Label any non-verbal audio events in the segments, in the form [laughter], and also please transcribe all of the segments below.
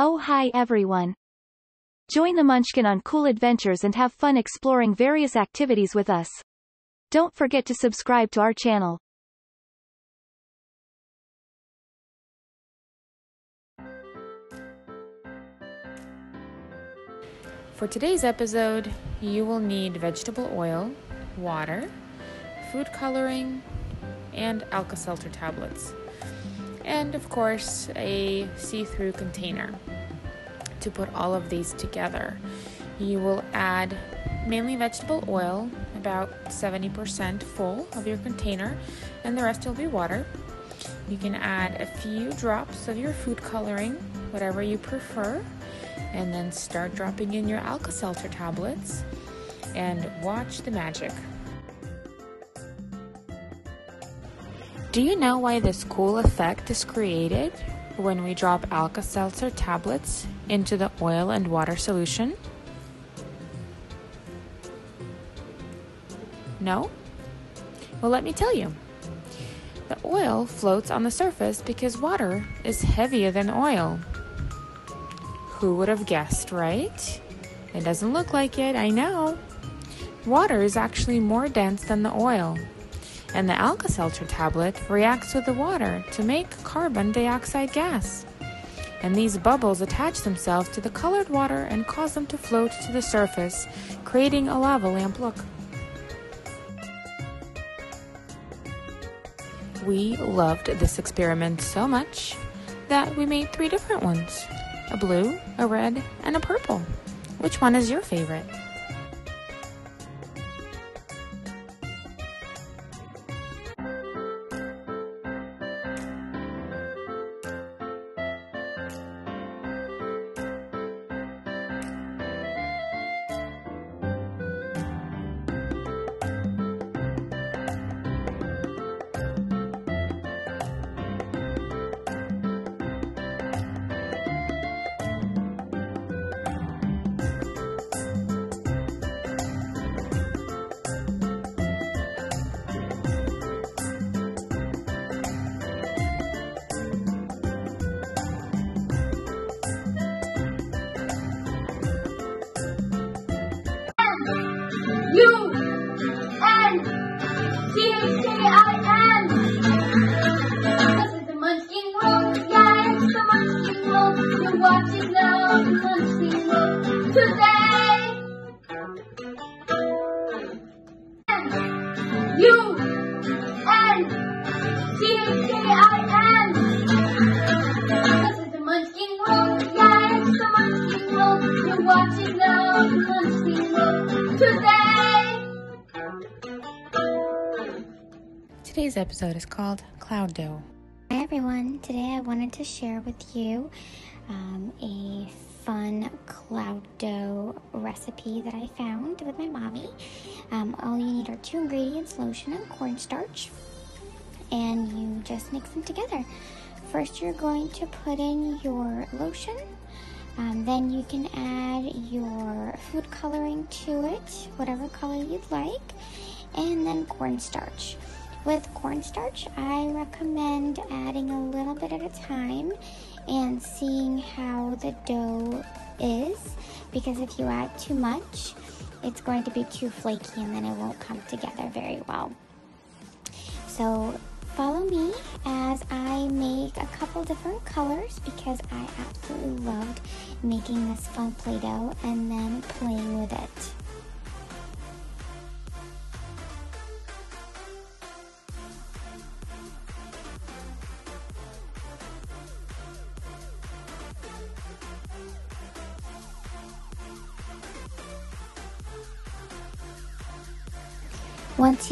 Oh hi everyone. Join the Munchkin on cool adventures and have fun exploring various activities with us. Don't forget to subscribe to our channel. For today's episode, you will need vegetable oil, water, food coloring, and Alka-Seltzer tablets. And of course, a see-through container. To put all of these together, you will add mainly vegetable oil, about 70% full of your container, and the rest will be water. You can add a few drops of your food coloring, whatever you prefer, and then start dropping in your Alka Seltzer tablets and watch the magic. Do you know why this cool effect is created when we drop Alka Seltzer tablets into the oil and water solution? No? Well, let me tell you. The oil floats on the surface because water is heavier than oil. Who would have guessed, right? It doesn't look like it, I know. Water is actually more dense than the oil, and the Alka Seltzer tablet reacts with the water to make carbon dioxide gas. And these bubbles attach themselves to the colored water and cause them to float to the surface, creating a lava lamp look. We loved this experiment so much that we made three different ones a blue, a red, and a purple. Which one is your favorite? Episode is called Cloud Dough. Hi everyone. Today I wanted to share with you um, a fun cloud dough recipe that I found with my mommy. Um, all you need are two ingredients: lotion and cornstarch, and you just mix them together. First, you're going to put in your lotion. Um, then you can add your food coloring to it, whatever color you'd like, and then cornstarch. With cornstarch, I recommend adding a little bit at a time and seeing how the dough is because if you add too much, it's going to be too flaky and then it won't come together very well. So follow me as I make a couple different colors because I absolutely loved making this fun Play-Doh and then playing with it.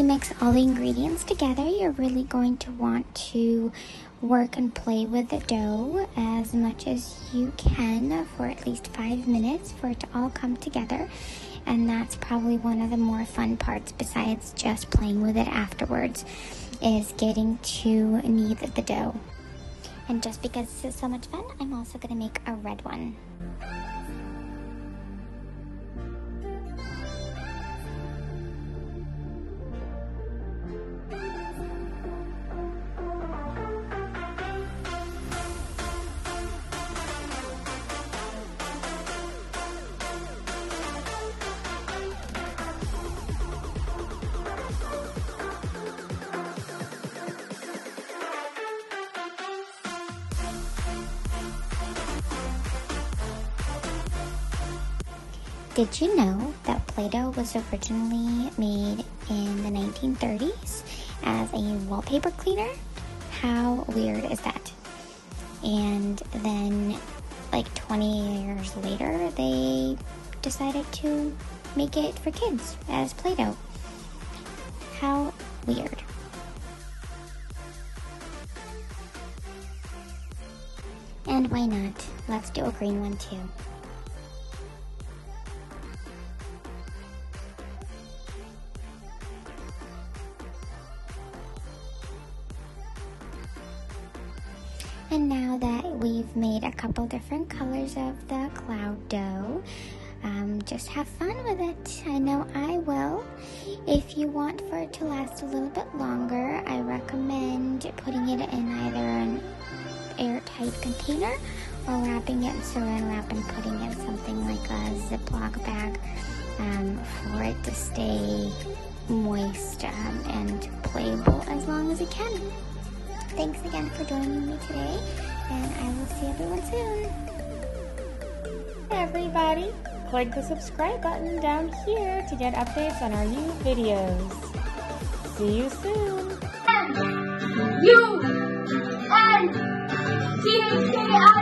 Mix all the ingredients together, you're really going to want to work and play with the dough as much as you can for at least five minutes for it to all come together. And that's probably one of the more fun parts, besides just playing with it afterwards, is getting to knead the dough. And just because this is so much fun, I'm also going to make a red one. Did you know that Play Doh was originally made in the 1930s as a wallpaper cleaner? How weird is that? And then, like 20 years later, they decided to make it for kids as Play Doh. How weird. And why not? Let's do a green one too. Different colors of the cloud dough, um, just have fun with it. I know I will. If you want for it to last a little bit longer, I recommend putting it in either an airtight container or wrapping it in saran wrap and putting it in something like a Ziploc bag um, for it to stay moist um, and playable as long as it can. Thanks again for joining me today, and see everyone soon. Everybody, click the subscribe button down here to get updates on our new videos. See you soon. U N T H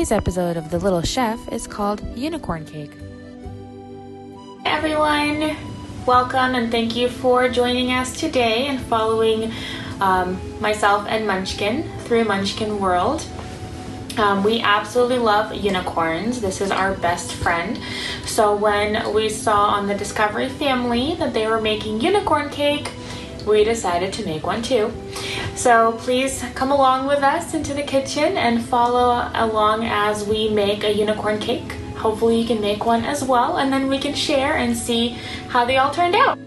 Today's episode of The Little Chef is called Unicorn Cake. Hey everyone, welcome and thank you for joining us today and following um, myself and Munchkin through Munchkin World. Um, we absolutely love unicorns. This is our best friend. So when we saw on the Discovery family that they were making unicorn cake, we decided to make one too. So please come along with us into the kitchen and follow along as we make a unicorn cake. Hopefully, you can make one as well, and then we can share and see how they all turned out.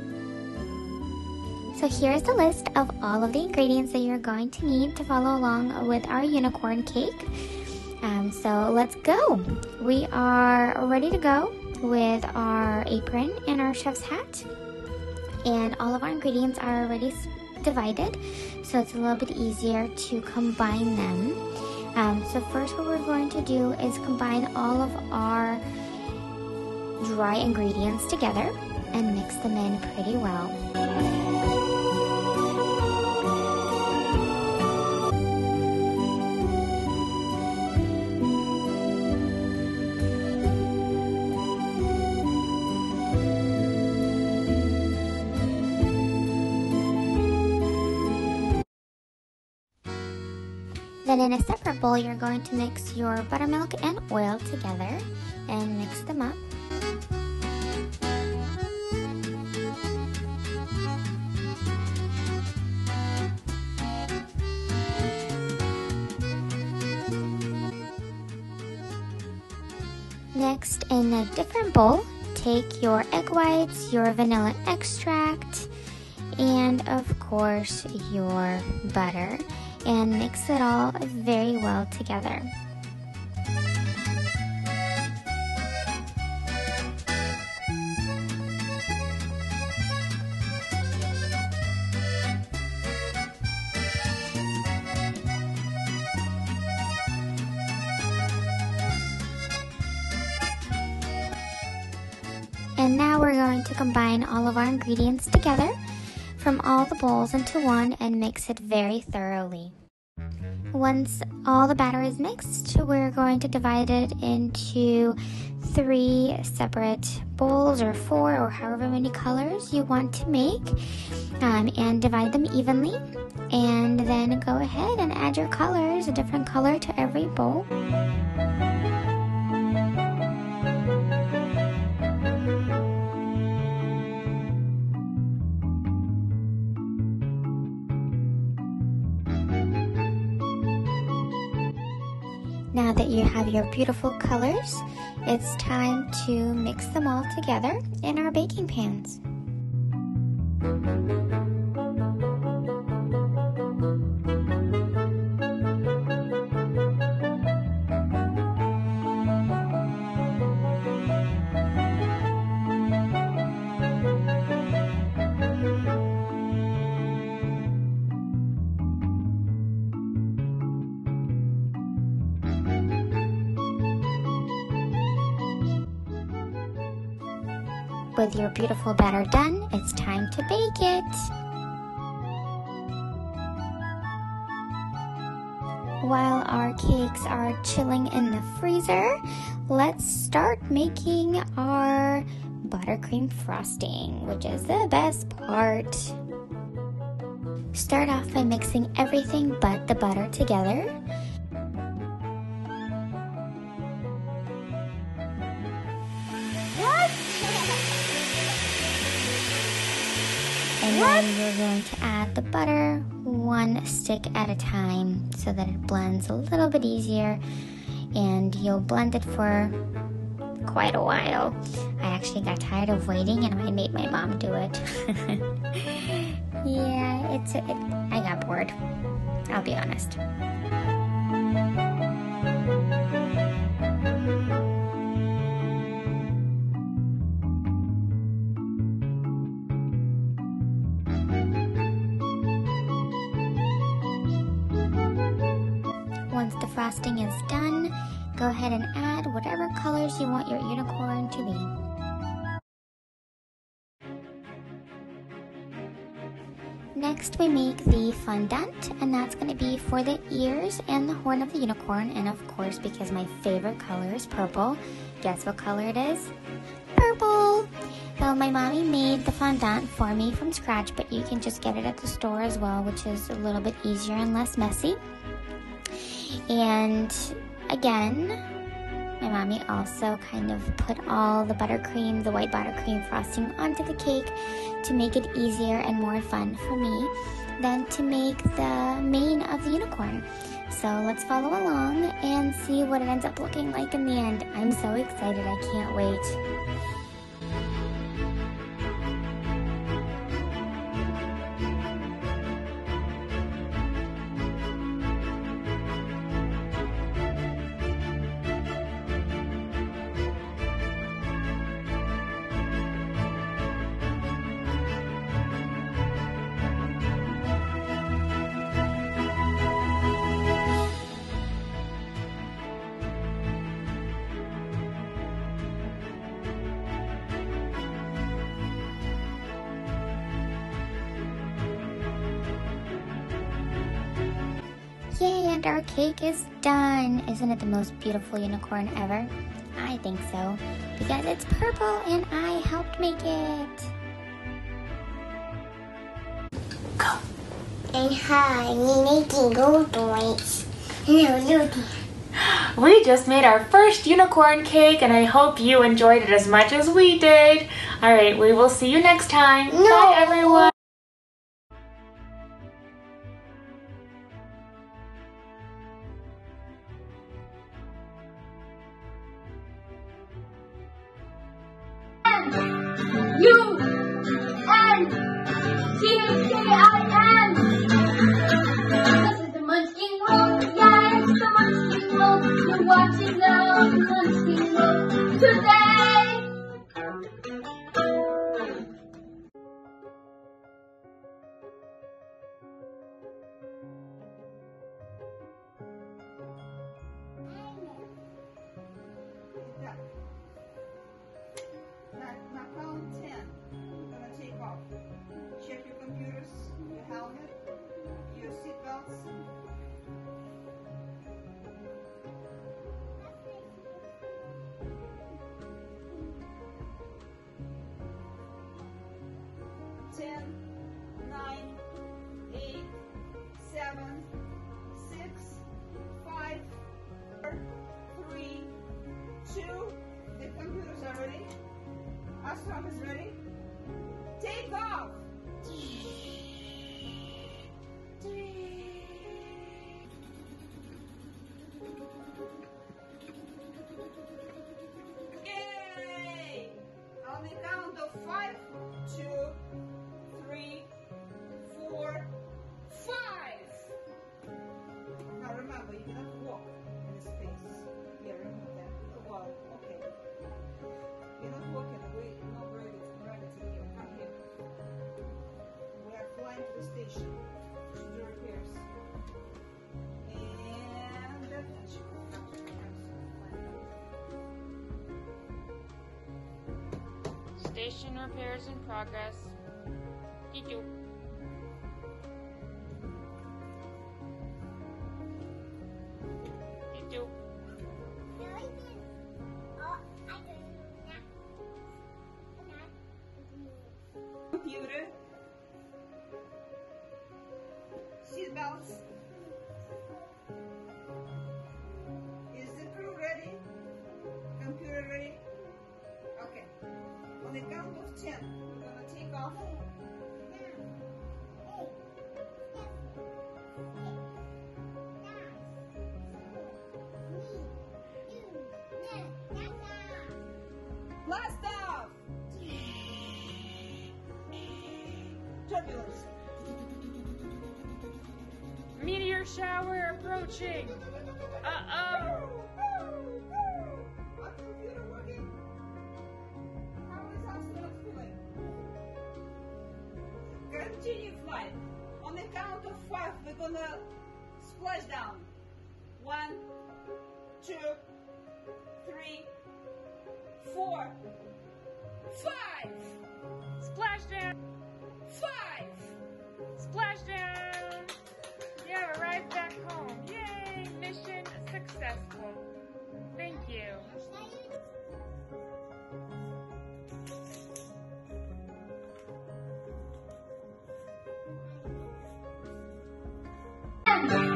So here's the list of all of the ingredients that you're going to need to follow along with our unicorn cake. Um, so let's go. We are ready to go with our apron and our chef's hat. And all of our ingredients are already divided, so it's a little bit easier to combine them. Um, so first what we're going to do is combine all of our dry ingredients together and mix them in pretty well. In a separate bowl, you're going to mix your buttermilk and oil together and mix them up. Next, in a different bowl, take your egg whites, your vanilla extract, and of course your butter and mix it all very well together. And now we're going to combine all of our ingredients together from all the bowls into one and mix it very thoroughly. Once all the batter is mixed, we're going to divide it into three separate bowls or four or however many colors you want to make um, and divide them evenly. And then go ahead and add your colors, a different color to every bowl. Your beautiful colors, it's time to mix them all together in our baking pans. With your beautiful batter done, it's time to bake it. While our cakes are chilling in the freezer, let's start making our buttercream frosting, which is the best part. Start off by mixing everything but the butter together. Then we're going to add the butter one stick at a time so that it blends a little bit easier and you'll blend it for quite a while. I actually got tired of waiting and I made my mom do it. [laughs] yeah, it's it, I got bored. I'll be honest. And that's going to be for the ears and the horn of the unicorn. And of course, because my favorite color is purple, guess what color it is? Purple! So, my mommy made the fondant for me from scratch, but you can just get it at the store as well, which is a little bit easier and less messy. And again, my mommy also kind of put all the buttercream, the white buttercream frosting onto the cake to make it easier and more fun for me than to make the mane of the unicorn. So let's follow along and see what it ends up looking like in the end. I'm so excited, I can't wait. And our cake is done. Isn't it the most beautiful unicorn ever? I think so, because it's purple and I helped make it. Go. And hi, we're making gold boys. Hello, look. [gasps] We just made our first unicorn cake, and I hope you enjoyed it as much as we did. All right, we will see you next time. No. Bye, everyone. U Ten, Station repairs in progress. Of ten, we're gonna take off. Blast off! Turbulence. Meteor shower approaching. Splash down. One, two, three, four, five, Splashdown. five. Splashdown. You have arrived back home. Yay! Mission successful. Thank you. U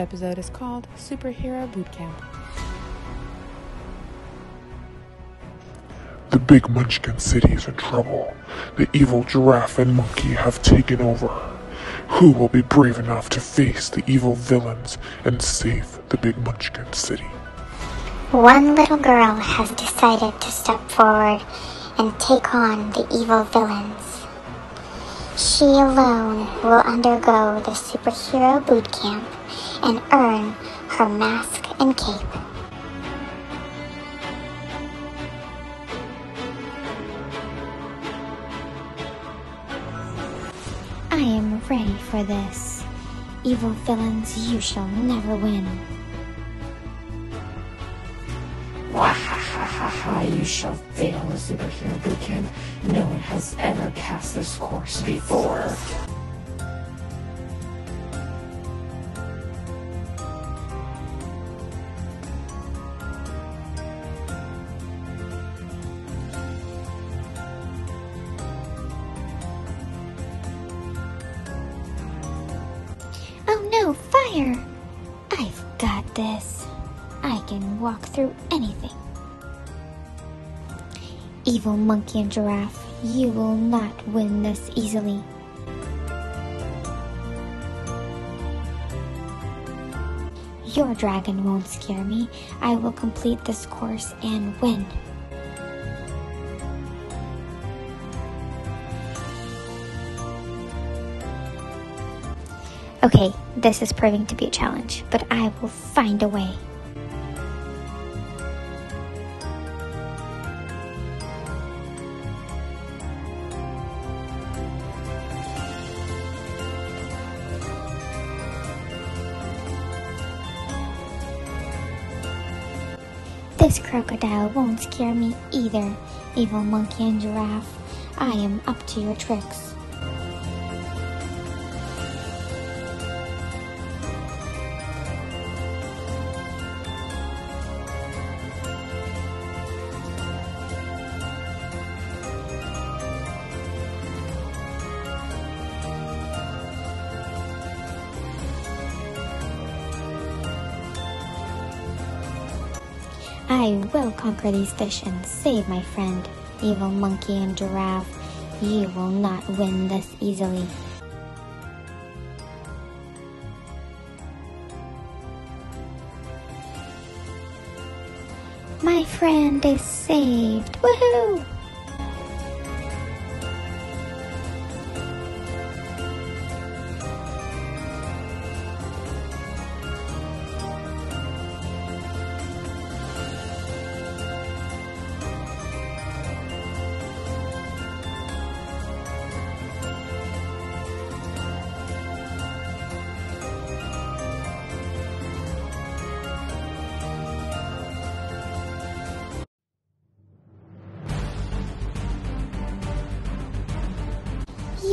episode is called Superhero Boot Camp. The big Munchkin city is in trouble. The evil giraffe and monkey have taken over. Who will be brave enough to face the evil villains and save the big Munchkin city? One little girl has decided to step forward and take on the evil villains. She alone will undergo the superhero boot camp and earn her mask and cape. I am ready for this. Evil villains, you shall never win. Wahahaha, you shall fail the superhero boot camp. No one has ever passed this course before. Monkey and giraffe, you will not win this easily. Your dragon won't scare me. I will complete this course and win. Okay, this is proving to be a challenge, but I will find a way. This crocodile won't scare me either, evil monkey and giraffe. I am up to your tricks. I will conquer these fish and save my friend, evil monkey and giraffe. You will not win this easily. My friend is saved. Woohoo!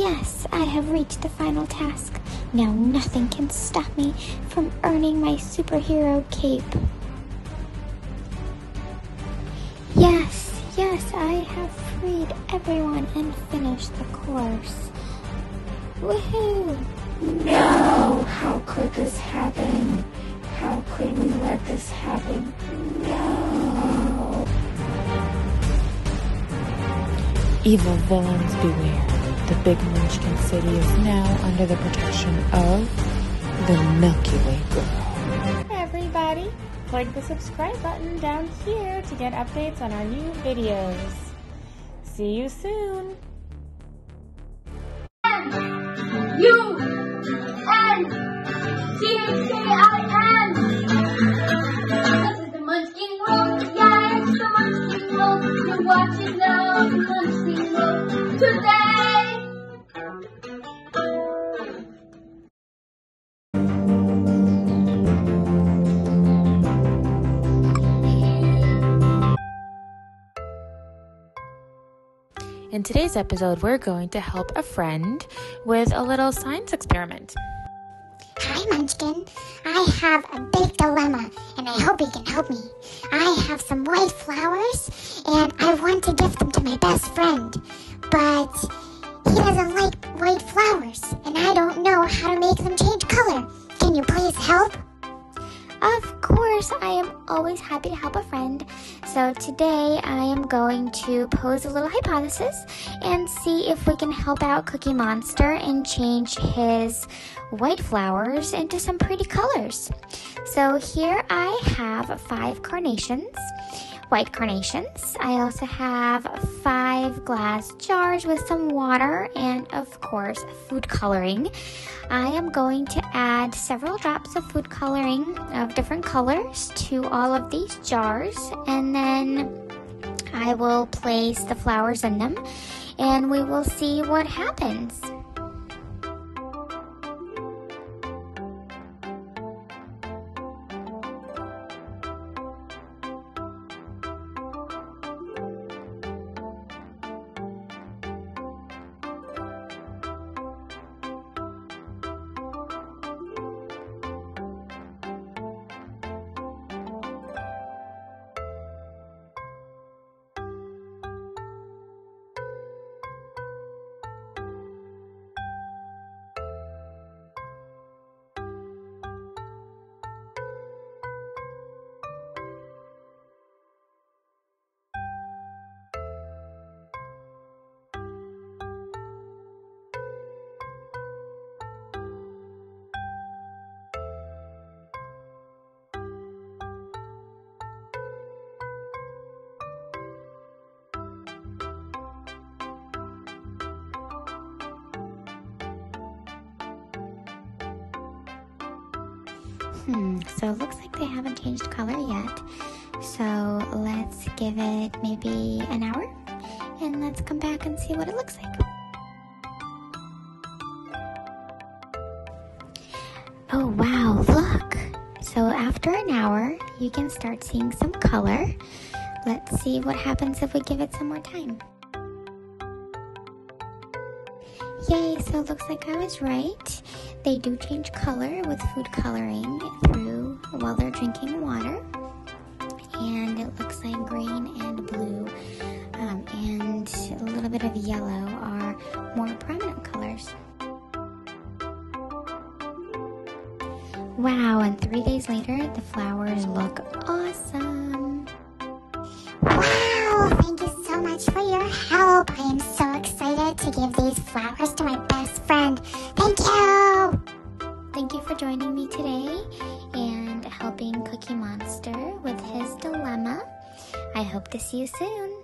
I have reached the final task. Now nothing can stop me from earning my superhero cape. Yes, yes, I have freed everyone and finished the course. Woohoo! No! How could this happen? How could we let this happen? No! Evil villains beware. The Big Munchkin City is now under the protection of the Milky Way Girl. Everybody, click the subscribe button down here to get updates on our new videos. See you soon! U In today's episode, we're going to help a friend with a little science experiment. Hi, Munchkin. I have a big dilemma, and I hope you can help me. I have some white flowers, and I want to gift them to my best friend, but he doesn't like white flowers, and I don't know how to make them change color. Can you please help? Of course, I am always happy to help a friend. So today I am going to pose a little hypothesis and see if we can help out Cookie Monster and change his white flowers into some pretty colors. So here I have five carnations. White carnations. I also have five glass jars with some water and, of course, food coloring. I am going to add several drops of food coloring of different colors to all of these jars and then I will place the flowers in them and we will see what happens. Hmm, so it looks like they haven't changed color yet. So let's give it maybe an hour and let's come back and see what it looks like. Oh wow, look! So after an hour, you can start seeing some color. Let's see what happens if we give it some more time. Yay, so it looks like I was right. They do change color with food coloring through while they're drinking water. And it looks like green and blue um, and a little bit of yellow are more prominent colors. Wow, and three days later, the flowers look awesome. Wow, thank you so much for your help. I am so excited to give these flowers to my you soon.